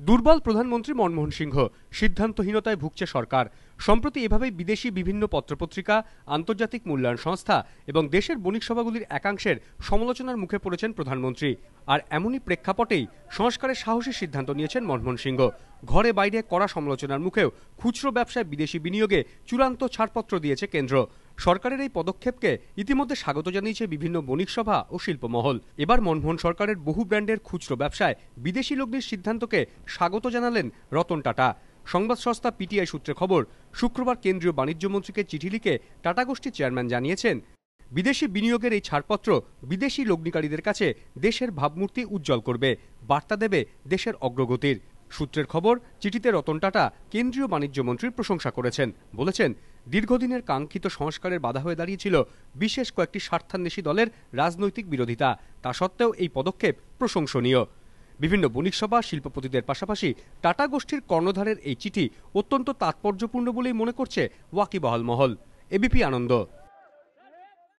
দুর্বল প্রধানমন্ত্রী মনমোহন সিংহ সিদ্ধান্তহীনতায় ভুগছে সরকার। সম্প্রতি এভাবেই বিদেশি বিভিন্ন পত্রপত্রিকা, আন্তর্জাতিক মূল্যায়ন সংস্থা এবং দেশের বণিক সভাগুলির একাংশের সমালোচনার মুখে পড়েছেন প্রধানমন্ত্রী। আর এমনই প্রেক্ষাপটেই সংস্কারের সাহসী সিদ্ধান্ত নিয়েছেন মনমোহন সিংহ। ঘরে বাইরে কড়া সমালোচনার মুখেও খুচরো ব্যবসায় বিদেশি বিনিয়োগে চূড়ান্ত ছাড়পত্র দিয়েছে কেন্দ্র। সরকারের এই পদক্ষেপকে ইতিমধ্যে স্বাগত জানিয়েছে বিভিন্ন বণিক সভা ও শিল্পমহল। এবার মনমোহন সরকারের বহু ব্র্যান্ডের খুচরো ব্যবসায় বিদেশি লগ্নির সিদ্ধান্তকে স্বাগত জানালেন রতন টাটা। সংবাদ সংস্থা পিটিআই সূত্রে খবর, শুক্রবার কেন্দ্রীয় বাণিজ্য মন্ত্রীকে চিঠি লিখে টাটা গোষ্ঠীর চেয়ারম্যান জানিয়েছেন, বিদেশি বিনিয়োগের এই ছাড়পত্র বিদেশি লগ্নিকারীদের কাছে দেশের ভাবমূর্তি উজ্জ্বল করবে, বার্তা দেবে দেশের অগ্রগতির। সূত্রের খবর, চিঠিতে রতন টাটা কেন্দ্রীয় বাণিজ্য মন্ত্রীর প্রশংসা করেছেন। বলেছেন, দীর্ঘদিনের কাঙ্ক্ষিত সংস্কারের বাধা হয়ে দাঁড়িয়েছিল বিশেষ কয়েকটি স্বার্থান্বেষী দলের রাজনৈতিক বিরোধিতা। তা সত্ত্বেও এই পদক্ষেপ প্রশংসনীয়। বিভিন্ন বণিক সভা শিল্পপতিদের পাশাপাশি টাটা গোষ্ঠীর কর্ণধারের এই চিঠি অত্যন্ত তাৎপর্যপূর্ণ বলেই মনে করছে ওয়াকিবহাল মহল। এবিপি আনন্দ।